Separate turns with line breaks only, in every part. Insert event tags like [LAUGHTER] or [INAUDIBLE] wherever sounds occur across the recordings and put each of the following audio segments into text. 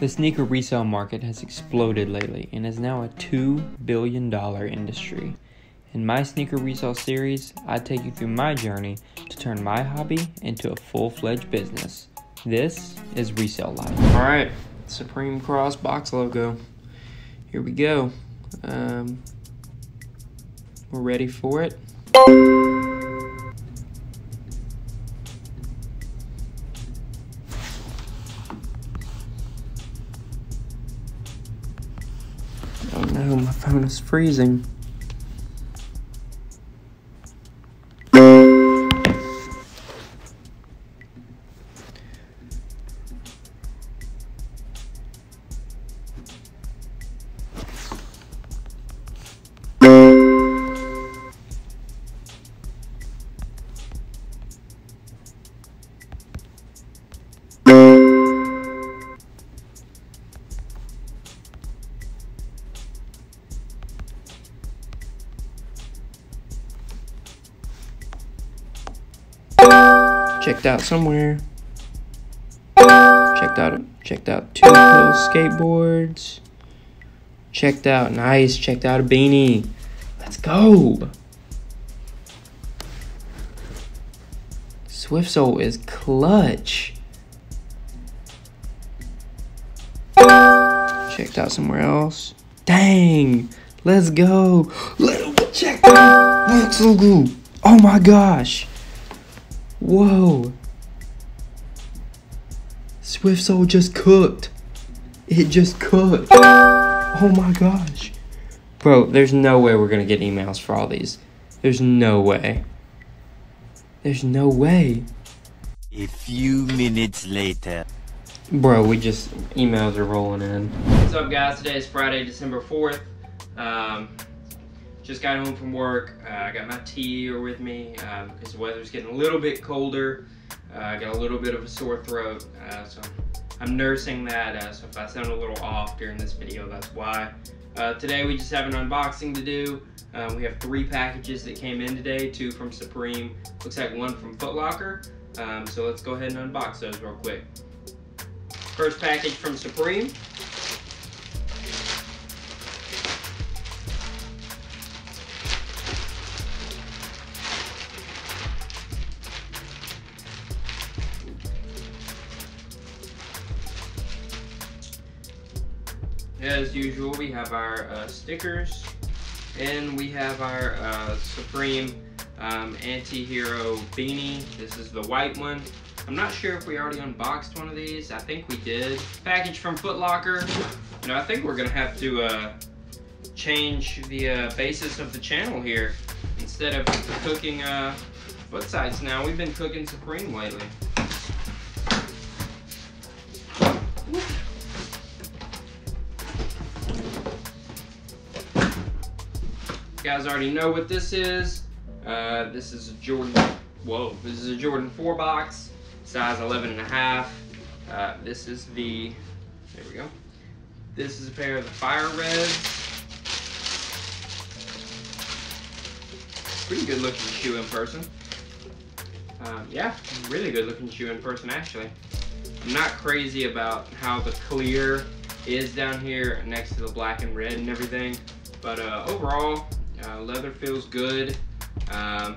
The sneaker resale market has exploded lately and is now a $2 billion industry. In my sneaker resale series, I take you through my journey to turn my hobby into a full fledged business. This is Resell Life. Alright, Supreme Cross box logo. Here we go. Um, we're ready for it. Is freezing. Checked out somewhere. Checked out checked out two pill skateboards. Checked out nice, checked out a beanie. Let's go. Swiftsole is clutch. Checked out somewhere else. Dang. Let's go. [GASPS] Let's check so good. Oh my gosh. Whoa. Swift Sole just cooked. It just cooked. Oh my gosh. Bro, there's no way we're gonna get emails for all these. There's no way. There's no way.
A few minutes later.
Bro, we just, emails are rolling in. What's up guys? Today is Friday, December 4th. Um, just got home from work. Uh, I got my tea here with me um, because the weather's getting a little bit colder. Uh, I got a little bit of a sore throat, uh, so I'm nursing that. Uh, so if I sound a little off during this video, that's why. Uh, today we just have an unboxing to do. Uh, we have three packages that came in today, two from Supreme. Looks like one from Foot Locker. Um, so let's go ahead and unbox those real quick. First package from Supreme. As usual, we have our uh, stickers and we have our uh, Supreme um, Anti-Hero beanie. This is the white one. I'm not sure if we already unboxed one of these. I think we did. Package from Foot Locker. You know, I think we're gonna have to uh, change the uh, basis of the channel here. Instead of cooking uh, foot sites now, we've been cooking Supreme lately. You guys already know what this is. Uh, this is a Jordan, whoa, this is a Jordan 4 box, size 11 and a half. Uh, this is the, there we go. This is a pair of the Fire Reds. Pretty good looking shoe in person. Um, yeah, really good looking shoe in person actually. I'm not crazy about how the clear is down here next to the black and red and everything. But uh, overall, uh, leather feels good. Um,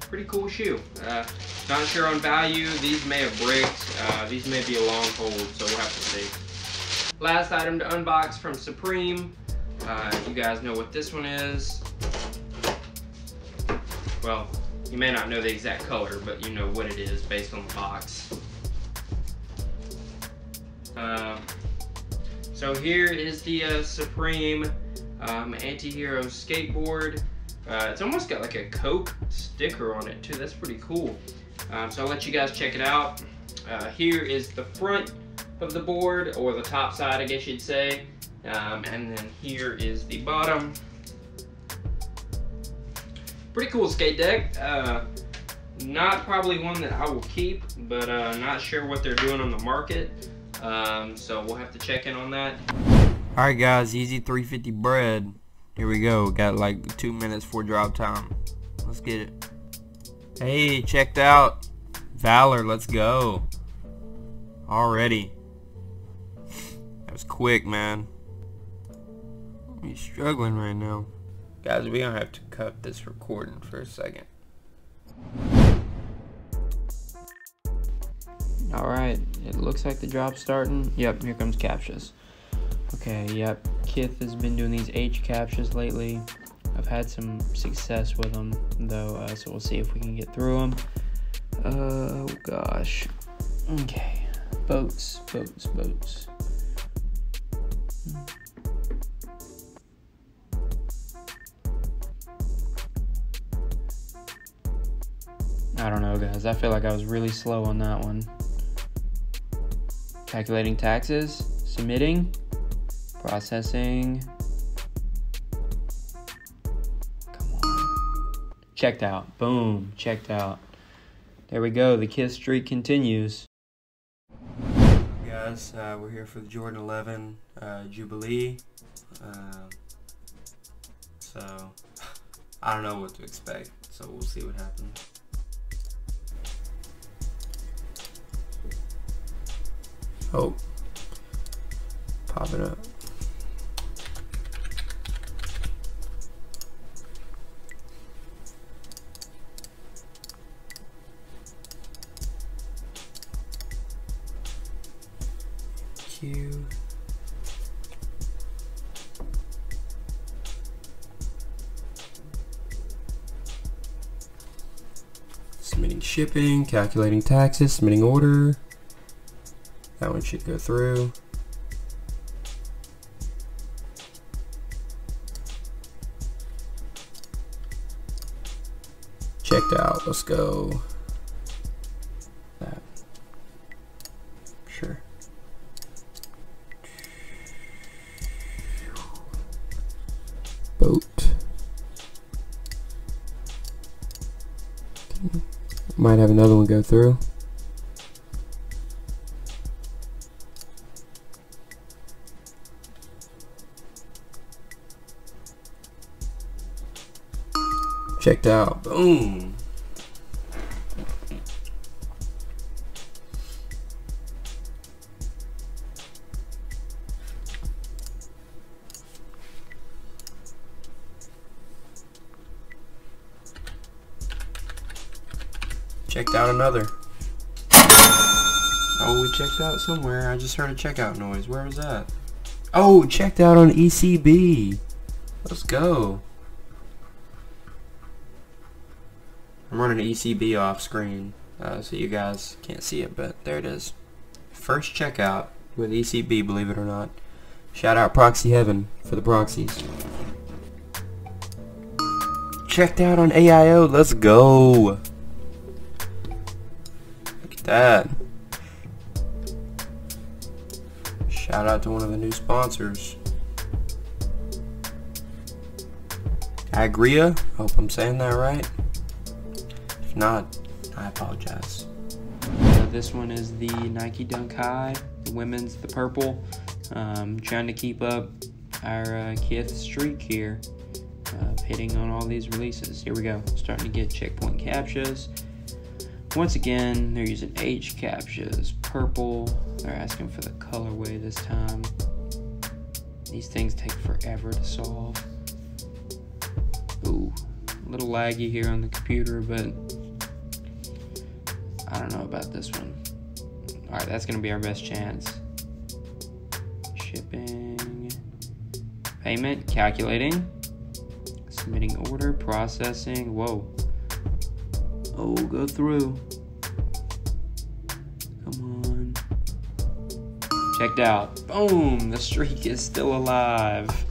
pretty cool shoe. Uh, not sure on value. These may have bricked. Uh, these may be a long hold, so we'll have to see. Last item to unbox from Supreme. Uh, you guys know what this one is. Well, you may not know the exact color, but you know what it is based on the box. Um, so here is the uh, Supreme um, anti-hero skateboard. Uh, it's almost got like a Coke sticker on it too. That's pretty cool. Um, so I'll let you guys check it out. Uh, here is the front of the board, or the top side, I guess you'd say. Um, and then here is the bottom. Pretty cool skate deck. Uh, not probably one that I will keep, but uh, not sure what they're doing on the market. Um, so we'll have to check in on that. Alright guys, Yeezy 350 Bred. Here we go. Got like two minutes for drop time. Let's get it. Hey, checked out. Valor, let's go. Already. That was quick, man. He's struggling right now. Guys, we gonna have to cut this recording for a second. Alright, it looks like the drop's starting. Yep, here comes CAPTCHAs. Okay, yep. Kith has been doing these H CAPTCHAs lately. I've had some success with them, though, uh, so we'll see if we can get through them. Oh, gosh. Okay. Boats, boats, boats. I don't know, guys. I feel like I was really slow on that one. Calculating taxes, submitting, processing. Come on. Checked out. Boom. Checked out. There we go. The Kith streak continues. Guys, uh, we're here for the Jordan 11 uh, Jubilee. Uh, so, [LAUGHS] I don't know what to expect. So, we'll see what happens. Oh. Pop it up. Submitting shipping, calculating taxes, submitting order. That one should go through. Checked out. Let's go. Might have another one go through. Checked out. Boom. Checked out another. Oh, we checked out somewhere. I just heard a checkout noise. Where was that? Oh, checked out on ECB. Let's go. I'm running ECB off screen, uh, so you guys can't see it, but there it is. First checkout with ECB, believe it or not. Shout out Proxy Heaven for the proxies. Checked out on AIO, let's go! That. Shout out to one of the new sponsors. Agria, hope I'm saying that right If not, I apologize. Uh, this one is the Nike Dunk High, the women's, the purple. Um, trying to keep up our uh, Kith streak here of hitting on all these releases. Here we go, starting to get checkpoint CAPTCHAs. Once again, they're using H CAPTCHAs, purple. They're asking for the colorway this time. These things take forever to solve. Ooh, a little laggy here on the computer, but I don't know about this one. Alright, that's going to be our best chance. Shipping. Payment. Calculating. Submitting order. Processing. Whoa. Oh, go through. Come on. Checked out. Boom! The streak is still alive.